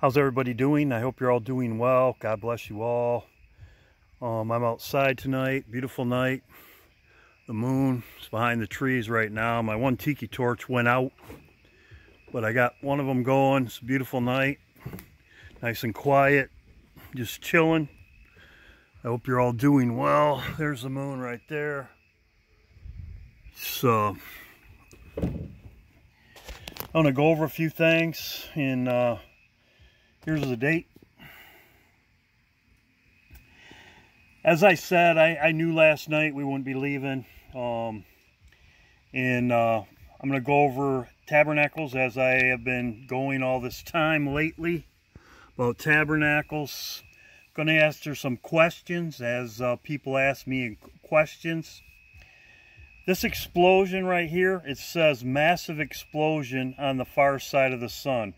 How's everybody doing? I hope you're all doing well. God bless you all. Um, I'm outside tonight. Beautiful night. The moon is behind the trees right now. My one tiki torch went out, but I got one of them going. It's a beautiful night. Nice and quiet. Just chilling. I hope you're all doing well. There's the moon right there. So, I'm going to go over a few things and uh, Here's the date. As I said, I, I knew last night we wouldn't be leaving. Um, and uh, I'm going to go over tabernacles as I have been going all this time lately about tabernacles. going to answer some questions as uh, people ask me questions. This explosion right here, it says massive explosion on the far side of the sun.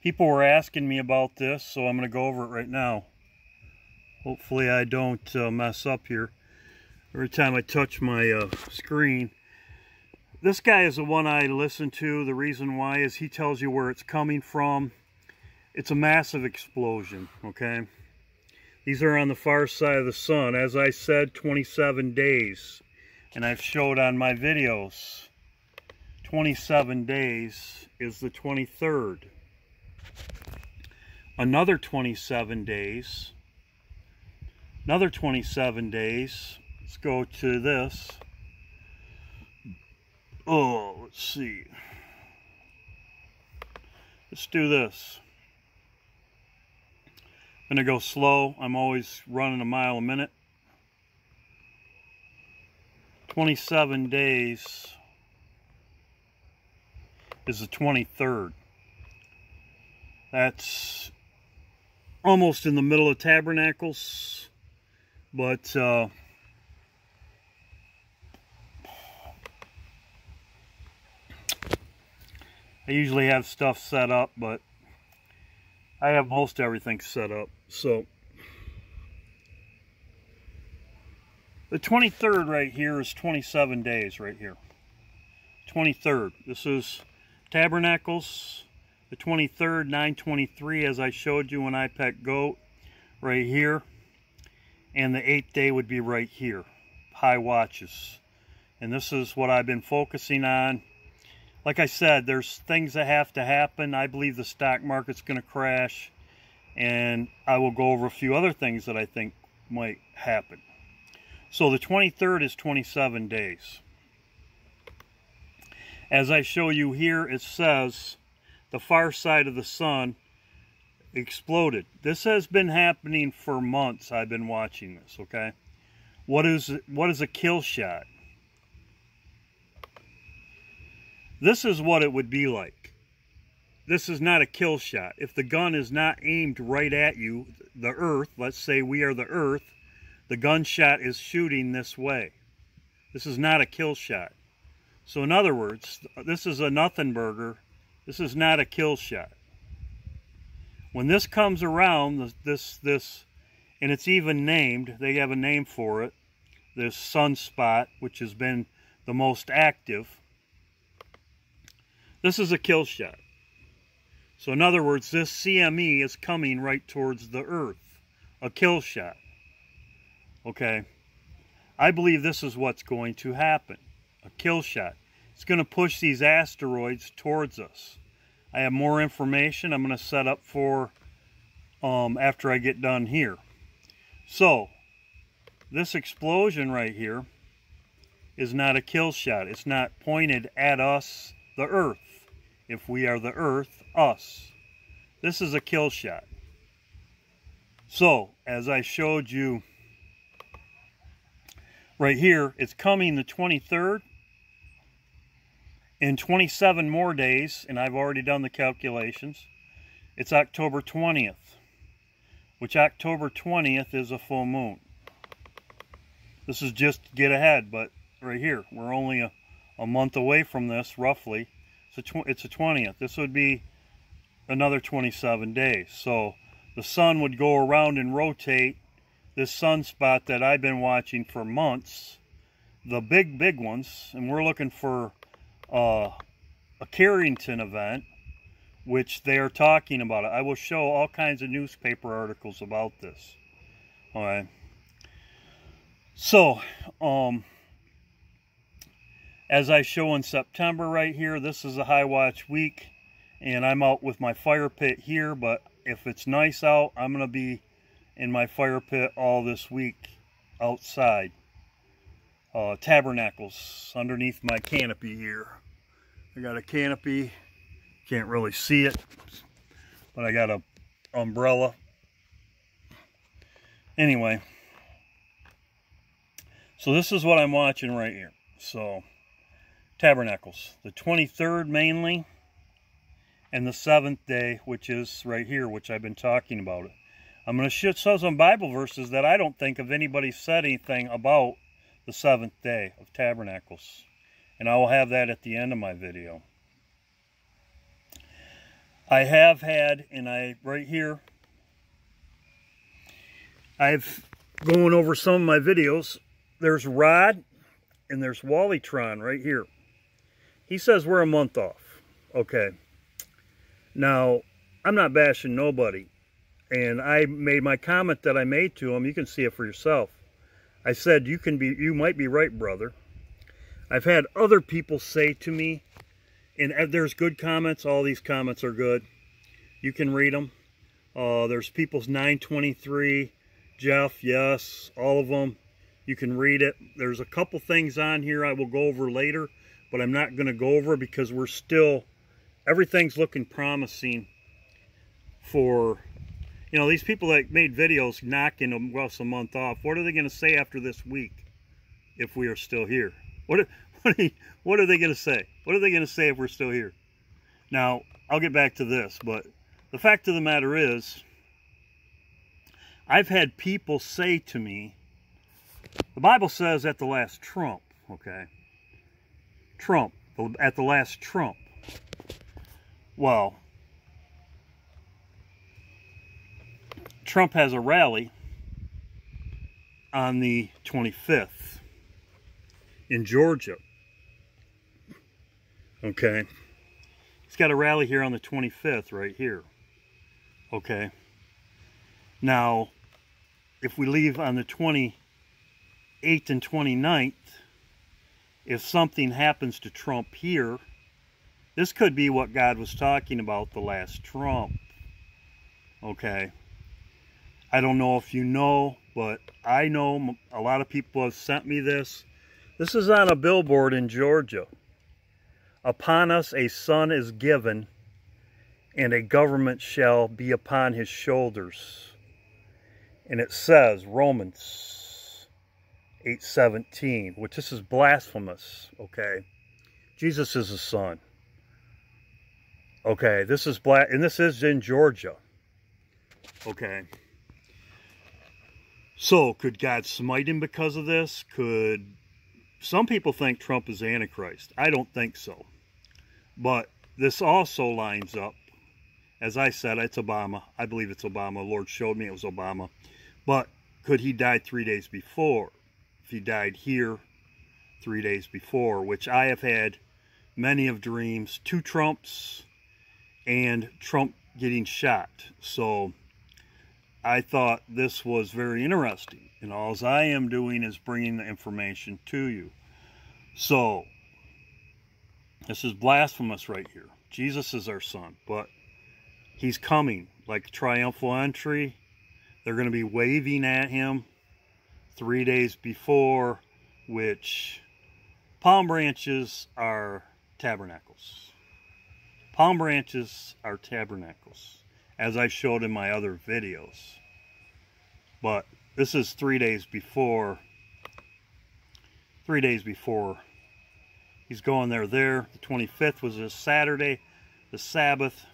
People were asking me about this, so I'm going to go over it right now. Hopefully I don't uh, mess up here. Every time I touch my uh, screen. This guy is the one I listen to. The reason why is he tells you where it's coming from. It's a massive explosion, okay? These are on the far side of the sun. As I said, 27 days. And I've showed on my videos. 27 days is the 23rd another 27 days, another 27 days. Let's go to this. Oh, let's see. Let's do this. I'm to go slow. I'm always running a mile a minute. 27 days is the 23rd. That's almost in the middle of Tabernacles, but uh, I usually have stuff set up, but I have most everything set up. So the 23rd right here is 27 days right here. 23rd. This is Tabernacles the 23rd 923 as I showed you when I pet goat right here. And the eighth day would be right here. High watches. And this is what I've been focusing on. Like I said there's things that have to happen. I believe the stock market's going to crash. And I will go over a few other things that I think might happen. So the 23rd is 27 days. As I show you here it says the far side of the sun exploded. This has been happening for months. I've been watching this, okay? What is what is a kill shot? This is what it would be like. This is not a kill shot. If the gun is not aimed right at you, the earth, let's say we are the earth, the gunshot is shooting this way. This is not a kill shot. So in other words, this is a nothing burger this is not a kill shot. When this comes around, this, this, and it's even named, they have a name for it, this sunspot, which has been the most active, this is a kill shot. So in other words, this CME is coming right towards the Earth, a kill shot. Okay, I believe this is what's going to happen, a kill shot. It's going to push these asteroids towards us. I have more information I'm going to set up for um, after I get done here. So, this explosion right here is not a kill shot. It's not pointed at us, the Earth. If we are the Earth, us. This is a kill shot. So, as I showed you right here, it's coming the 23rd in 27 more days, and I've already done the calculations, it's October 20th, which October 20th is a full moon. This is just get ahead, but right here, we're only a, a month away from this, roughly. It's a, it's a 20th. This would be another 27 days. So the sun would go around and rotate this sunspot that I've been watching for months, the big, big ones, and we're looking for uh, a Carrington event which they are talking about it. I will show all kinds of newspaper articles about this. All right. So, um, as I show in September right here, this is a high watch week, and I'm out with my fire pit here, but if it's nice out, I'm going to be in my fire pit all this week outside. Uh, tabernacles underneath my canopy here. I got a canopy, can't really see it, but I got a umbrella. Anyway, so this is what I'm watching right here. So, tabernacles, the 23rd mainly, and the seventh day, which is right here, which I've been talking about. I'm going to show some Bible verses that I don't think of anybody said anything about the seventh day of tabernacles. And I will have that at the end of my video. I have had, and I, right here, I've going over some of my videos. There's Rod and there's Wallytron right here. He says we're a month off. Okay. Now, I'm not bashing nobody. And I made my comment that I made to him. You can see it for yourself. I said, you can be, you might be right, brother. I've had other people say to me, and uh, there's good comments. All these comments are good. You can read them. Uh, there's people's 923, Jeff, yes, all of them. You can read it. There's a couple things on here I will go over later, but I'm not going to go over because we're still, everything's looking promising for, you know, these people that made videos knocking us a month off. What are they going to say after this week if we are still here? What, what, are, what are they going to say? What are they going to say if we're still here? Now, I'll get back to this, but the fact of the matter is, I've had people say to me, the Bible says at the last trump, okay? Trump, at the last trump. Well, Trump has a rally on the 25th in Georgia. Okay. He's got a rally here on the 25th right here. Okay. Now, if we leave on the 28th and 29th, if something happens to Trump here, this could be what God was talking about the last Trump. Okay. I don't know if you know, but I know a lot of people have sent me this. This is on a billboard in Georgia. Upon us a son is given, and a government shall be upon his shoulders. And it says, Romans 8.17, which this is blasphemous, okay? Jesus is a son. Okay, this is black, and this is in Georgia. Okay. So, could God smite him because of this? Could some people think Trump is Antichrist? I don't think so. But this also lines up as I said, it's Obama. I believe it's Obama. Lord showed me it was Obama. But could he die three days before? If he died here three days before, which I have had many of dreams, two Trumps and Trump getting shot. So I thought this was very interesting. And all I am doing is bringing the information to you. So, this is blasphemous right here. Jesus is our son, but he's coming like triumphal entry. They're going to be waving at him three days before, which palm branches are tabernacles. Palm branches are tabernacles, as I showed in my other videos. But this is three days before, three days before he's going there there. The 25th was a Saturday, the Sabbath,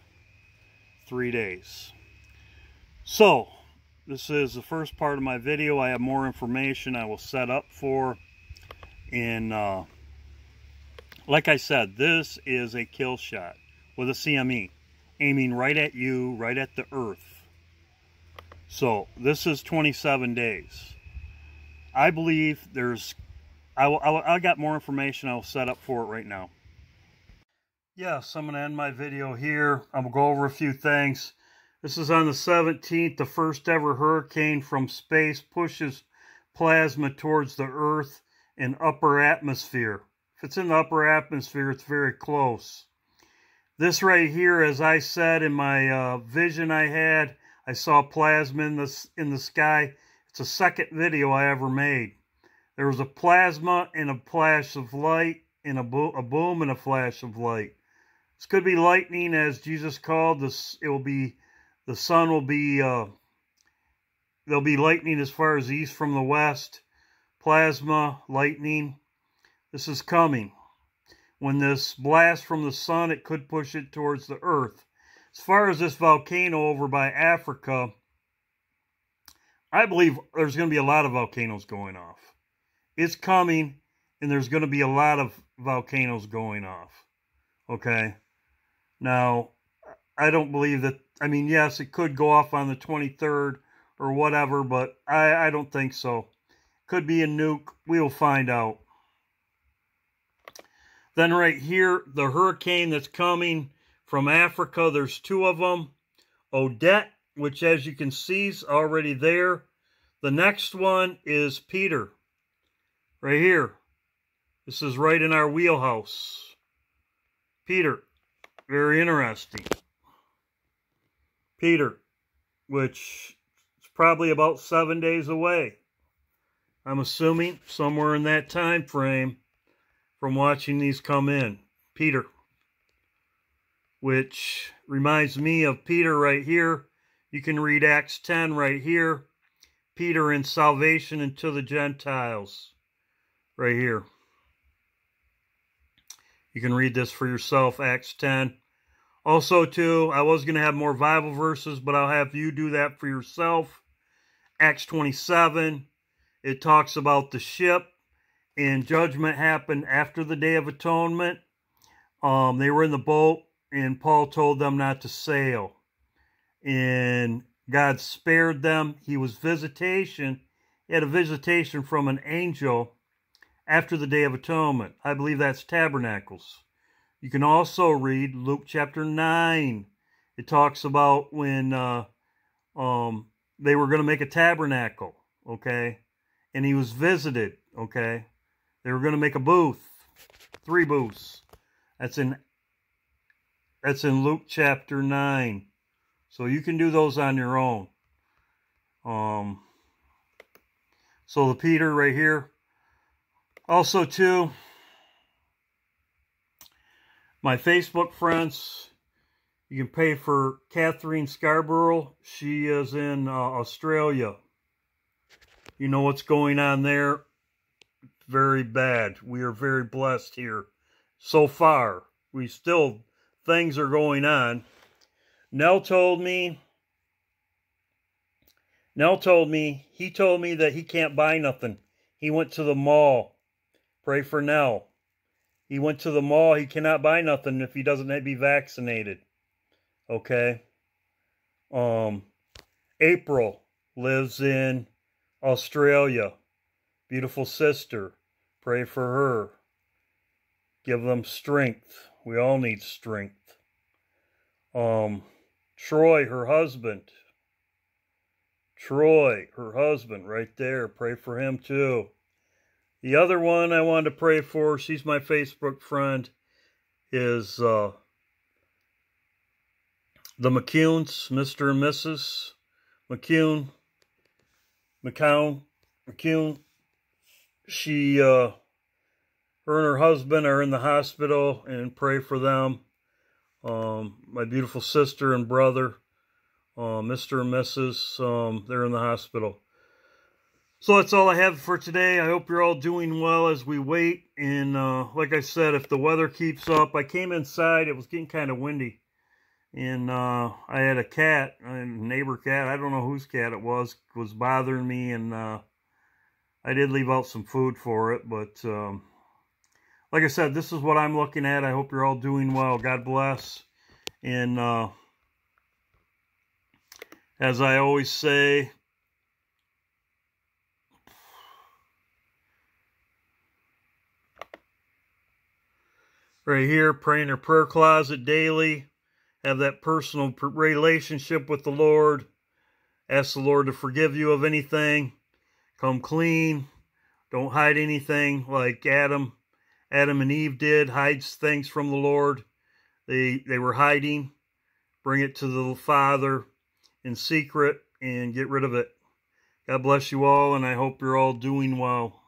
three days. So, this is the first part of my video. I have more information I will set up for. in, uh, like I said, this is a kill shot with a CME, aiming right at you, right at the earth. So, this is 27 days. I believe there's, I, will, I, I got more information I'll set up for it right now. Yes, I'm going to end my video here. I'm going to go over a few things. This is on the 17th. The first ever hurricane from space pushes plasma towards the Earth in upper atmosphere. If it's in the upper atmosphere, it's very close. This right here, as I said in my uh, vision I had, I saw plasma in the, in the sky. It's the second video I ever made. There was a plasma and a flash of light and a, bo a boom and a flash of light. This could be lightning, as Jesus called this. It will be the sun will be. Uh, there'll be lightning as far as east from the west. Plasma, lightning. This is coming. When this blast from the sun, it could push it towards the earth. As far as this volcano over by Africa, I believe there's going to be a lot of volcanoes going off. It's coming, and there's going to be a lot of volcanoes going off. Okay? Now, I don't believe that, I mean, yes, it could go off on the 23rd or whatever, but I, I don't think so. Could be a nuke. We'll find out. Then right here, the hurricane that's coming from Africa, there's two of them. Odette, which as you can see is already there. The next one is Peter, right here. This is right in our wheelhouse. Peter, very interesting. Peter, which is probably about seven days away. I'm assuming somewhere in that time frame from watching these come in. Peter, which reminds me of Peter right here. You can read Acts 10 right here. Peter in salvation unto the Gentiles right here. You can read this for yourself, Acts 10. Also, too, I was going to have more Bible verses, but I'll have you do that for yourself. Acts 27, it talks about the ship, and judgment happened after the Day of Atonement. Um, they were in the boat, and Paul told them not to sail. And God spared them. He was visitation. He had a visitation from an angel after the Day of Atonement. I believe that's tabernacles. You can also read Luke chapter 9. It talks about when uh, um, they were going to make a tabernacle, okay? And he was visited, okay? They were going to make a booth, three booths. That's in that's in Luke chapter 9. So you can do those on your own. Um, so the Peter right here, also, too, my Facebook friends, you can pay for Catherine Scarborough. She is in uh, Australia. You know what's going on there? Very bad. We are very blessed here. So far, we still, things are going on. Nell told me, Nell told me, he told me that he can't buy nothing. He went to the mall Pray for Nell. He went to the mall. He cannot buy nothing if he doesn't be vaccinated. Okay. Um, April lives in Australia. Beautiful sister. Pray for her. Give them strength. We all need strength. Um, Troy, her husband. Troy, her husband, right there. Pray for him too. The other one I wanted to pray for, she's my Facebook friend, is uh, the McCunes, Mr. and Mrs. McCune, McCown, McCune. She, uh, her and her husband are in the hospital and pray for them. Um, my beautiful sister and brother, uh, Mr. and Mrs., um, they're in the hospital. So that's all I have for today. I hope you're all doing well as we wait. And uh, like I said, if the weather keeps up, I came inside. It was getting kind of windy. And uh, I had a cat, a neighbor cat, I don't know whose cat it was, was bothering me. And uh, I did leave out some food for it. But um, like I said, this is what I'm looking at. I hope you're all doing well. God bless. And uh, as I always say, right here, pray in your prayer closet daily. Have that personal relationship with the Lord. Ask the Lord to forgive you of anything. Come clean. Don't hide anything like Adam. Adam and Eve did. Hides things from the Lord. They they were hiding. Bring it to the Father in secret and get rid of it. God bless you all, and I hope you're all doing well.